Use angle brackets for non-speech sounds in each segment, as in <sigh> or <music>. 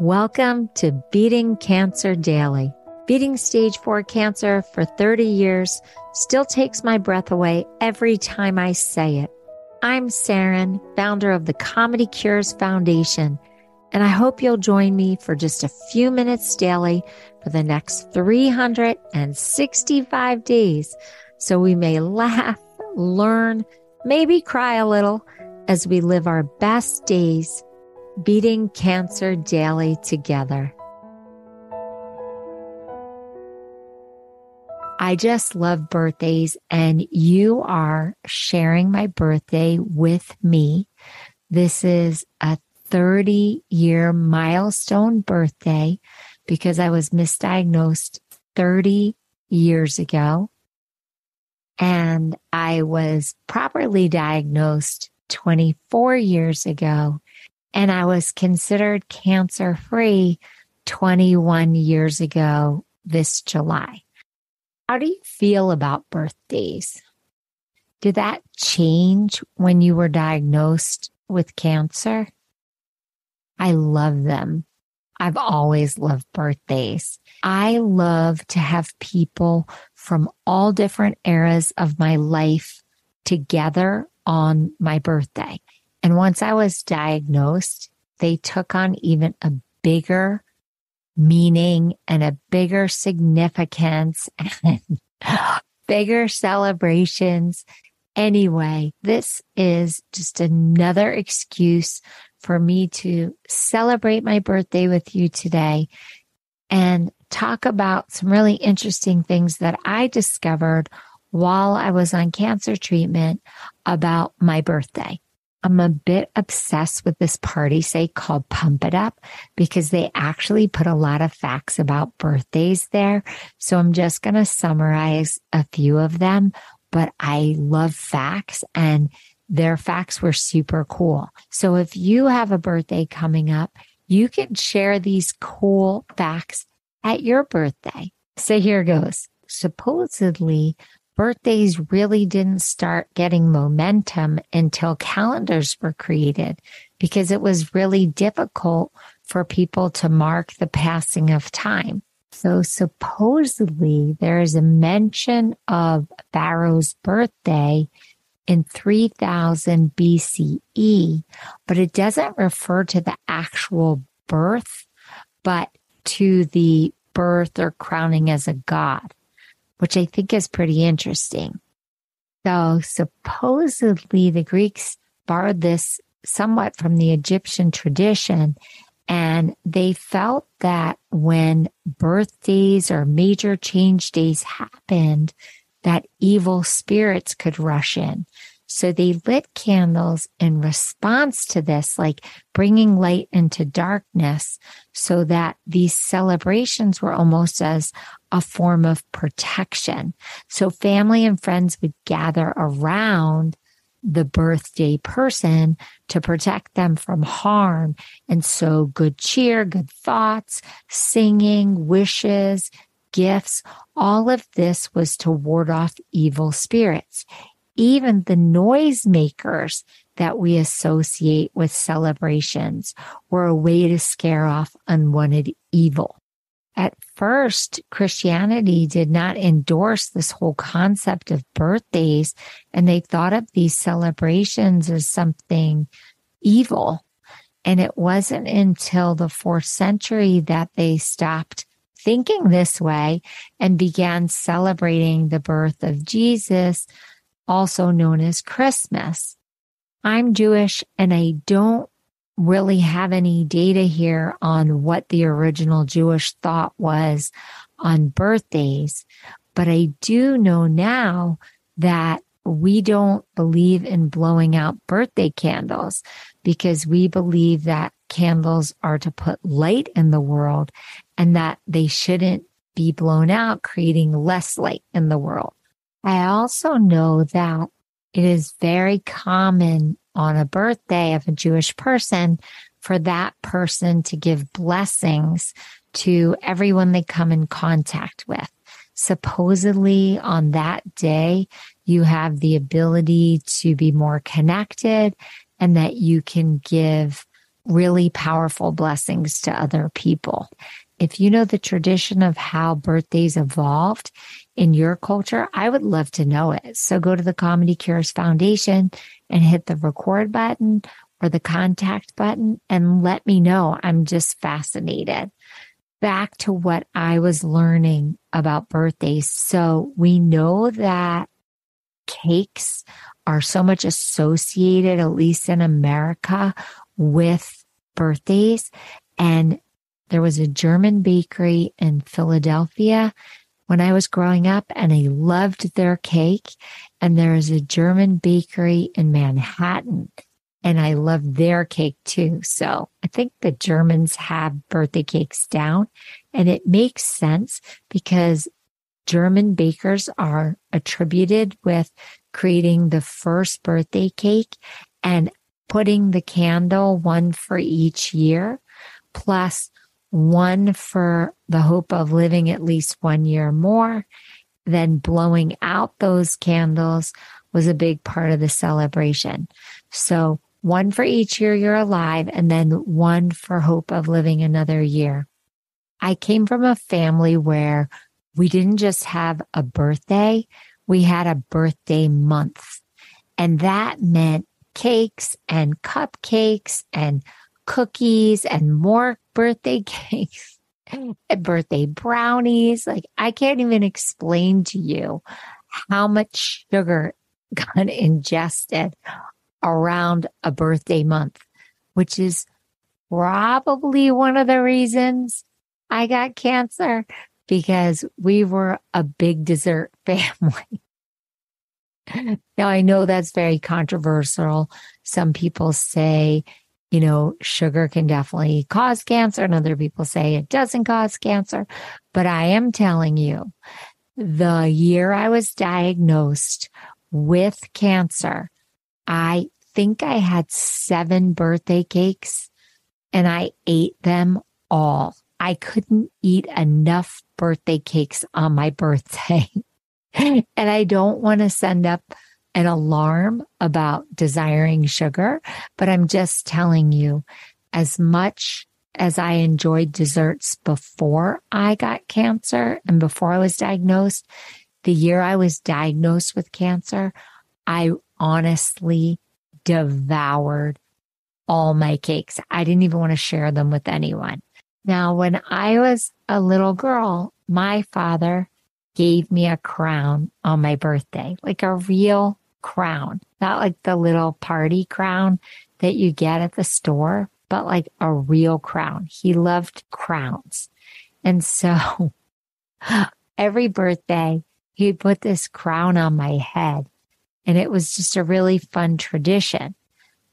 Welcome to Beating Cancer Daily. Beating stage four cancer for 30 years still takes my breath away every time I say it. I'm Saranne, founder of the Comedy Cures Foundation, and I hope you'll join me for just a few minutes daily for the next 365 days so we may laugh, learn, maybe cry a little as we live our best days beating cancer daily together. I just love birthdays, and you are sharing my birthday with me. This is a 30 year milestone birthday because I was misdiagnosed 30 years ago. And I was properly diagnosed 24 years ago and I was considered cancer free 21 years ago this July. How do you feel about birthdays? Did that change when you were diagnosed with cancer? I love them. I've always loved birthdays. I love to have people from all different eras of my life together on my birthday. And once I was diagnosed, they took on even a bigger meaning and a bigger significance <laughs> and bigger celebrations. Anyway, this is just another excuse for me to celebrate my birthday with you today and talk about some really interesting things that I discovered while I was on cancer treatment about my birthday. I'm a bit obsessed with this party say called Pump It Up because they actually put a lot of facts about birthdays there. So I'm just going to summarize a few of them, but I love facts and their facts were super cool. So if you have a birthday coming up, you can share these cool facts at your birthday. So here goes. Supposedly, birthdays really didn't start getting momentum until calendars were created because it was really difficult for people to mark the passing of time. So supposedly there is a mention of Pharaoh's birthday in 3000 BCE, but it doesn't refer to the actual birth, but to the birth or crowning as a god which I think is pretty interesting. So supposedly the Greeks borrowed this somewhat from the Egyptian tradition. And they felt that when birthdays or major change days happened, that evil spirits could rush in. So they lit candles in response to this, like bringing light into darkness so that these celebrations were almost as a form of protection. So family and friends would gather around the birthday person to protect them from harm. And so good cheer, good thoughts, singing, wishes, gifts, all of this was to ward off evil spirits even the noisemakers that we associate with celebrations were a way to scare off unwanted evil. At first, Christianity did not endorse this whole concept of birthdays, and they thought of these celebrations as something evil. And it wasn't until the fourth century that they stopped thinking this way and began celebrating the birth of Jesus also known as Christmas. I'm Jewish and I don't really have any data here on what the original Jewish thought was on birthdays, but I do know now that we don't believe in blowing out birthday candles because we believe that candles are to put light in the world and that they shouldn't be blown out, creating less light in the world. I also know that it is very common on a birthday of a Jewish person for that person to give blessings to everyone they come in contact with. Supposedly on that day, you have the ability to be more connected and that you can give really powerful blessings to other people. If you know the tradition of how birthdays evolved in your culture, I would love to know it. So go to the Comedy Cures Foundation and hit the record button or the contact button and let me know. I'm just fascinated. Back to what I was learning about birthdays. So we know that cakes are so much associated, at least in America, with birthdays. And there was a German bakery in Philadelphia when I was growing up and I loved their cake. And there is a German bakery in Manhattan and I love their cake too. So I think the Germans have birthday cakes down and it makes sense because German bakers are attributed with creating the first birthday cake and putting the candle one for each year plus one for the hope of living at least one year more. Then blowing out those candles was a big part of the celebration. So one for each year you're alive and then one for hope of living another year. I came from a family where we didn't just have a birthday, we had a birthday month. And that meant cakes and cupcakes and cookies and more birthday <laughs> cakes and birthday brownies. Like I can't even explain to you how much sugar <laughs> got ingested around a birthday month, which is probably one of the reasons I got cancer because we were a big dessert <laughs> family. now I know that's very controversial. Some people say, you know, sugar can definitely cause cancer and other people say it doesn't cause cancer. But I am telling you, the year I was diagnosed with cancer, I think I had seven birthday cakes and I ate them all. I couldn't eat enough birthday cakes on my <laughs> birthday. and I don't want to send up an alarm about desiring sugar, but I'm just telling you as much as I enjoyed desserts before I got cancer and before I was diagnosed, the year I was diagnosed with cancer, I honestly devoured all my cakes. I didn't even want to share them with anyone. Now, when I was a little girl, my father gave me a crown on my birthday, like a real crown, not like the little party crown that you get at the store, but like a real crown. He loved crowns. And so <laughs> every birthday, he'd put this crown on my head. And it was just a really fun tradition.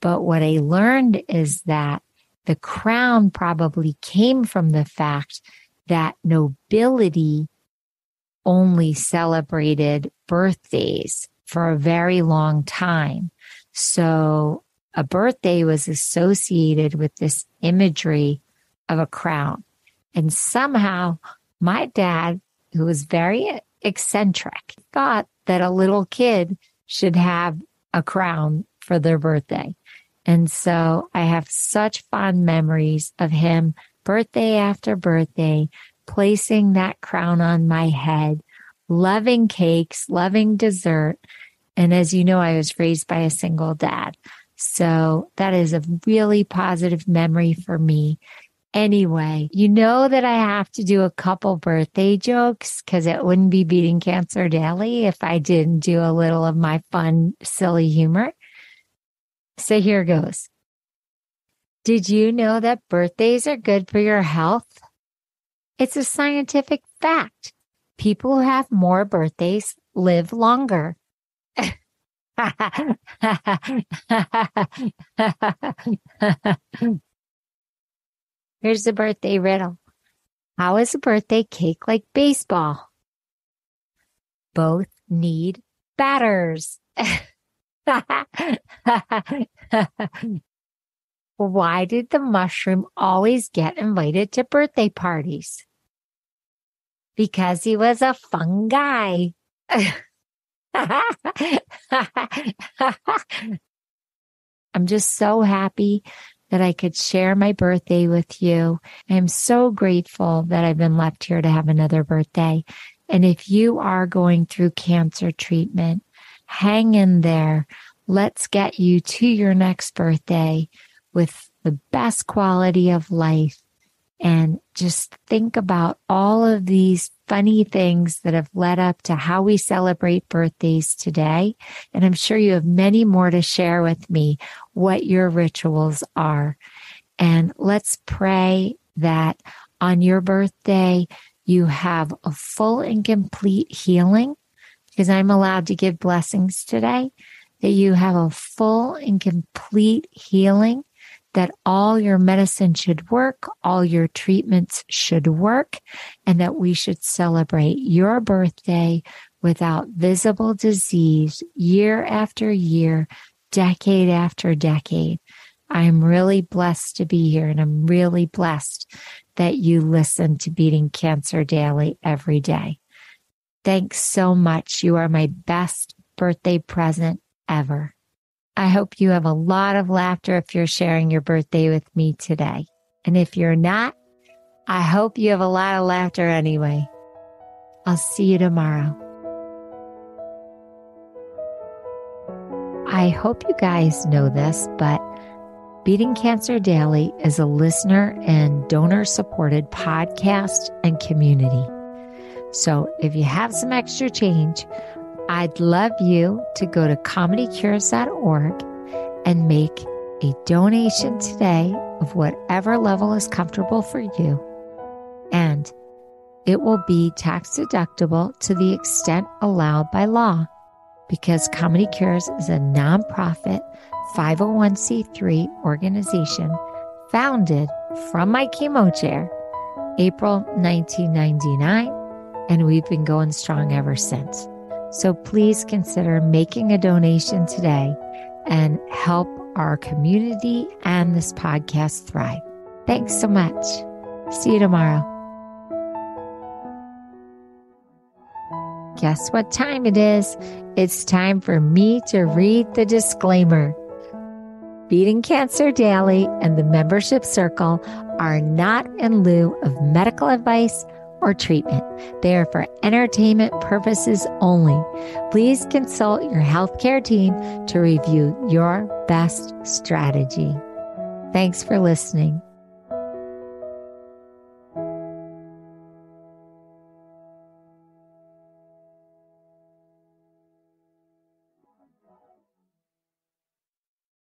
But what I learned is that the crown probably came from the fact that nobility only celebrated birthdays for a very long time. So a birthday was associated with this imagery of a crown. And somehow my dad, who was very eccentric, thought that a little kid should have a crown for their birthday. And so I have such fond memories of him birthday after birthday, placing that crown on my head, loving cakes, loving dessert. And as you know, I was raised by a single dad. So that is a really positive memory for me. Anyway, you know that I have to do a couple birthday jokes because it wouldn't be beating cancer daily if I didn't do a little of my fun, silly humor. So here goes. Did you know that birthdays are good for your health? It's a scientific fact. People who have more birthdays live longer. <laughs> Here's the birthday riddle. How is a birthday cake like baseball? Both need batters. <laughs> Why did the mushroom always get invited to birthday parties? Because he was a fun guy. <laughs> I'm just so happy that I could share my birthday with you. I'm so grateful that I've been left here to have another birthday. And if you are going through cancer treatment, hang in there. Let's get you to your next birthday with the best quality of life. And just think about all of these funny things that have led up to how we celebrate birthdays today. And I'm sure you have many more to share with me what your rituals are. And let's pray that on your birthday, you have a full and complete healing because I'm allowed to give blessings today, that you have a full and complete healing that all your medicine should work, all your treatments should work, and that we should celebrate your birthday without visible disease year after year, decade after decade. I'm really blessed to be here and I'm really blessed that you listen to Beating Cancer Daily every day. Thanks so much. You are my best birthday present ever. I hope you have a lot of laughter if you're sharing your birthday with me today. And if you're not, I hope you have a lot of laughter anyway. I'll see you tomorrow. I hope you guys know this, but Beating Cancer Daily is a listener and donor supported podcast and community. So if you have some extra change, I'd love you to go to comedycures.org and make a donation today of whatever level is comfortable for you. And it will be tax deductible to the extent allowed by law because Comedy Cures is a nonprofit 501c3 organization founded from my chemo chair April 1999 and we've been going strong ever since. So please consider making a donation today and help our community and this podcast thrive. Thanks so much. See you tomorrow. Guess what time it is? It's time for me to read the disclaimer. Beating Cancer Daily and the membership circle are not in lieu of medical advice or treatment. They are for entertainment purposes only. Please consult your healthcare team to review your best strategy. Thanks for listening.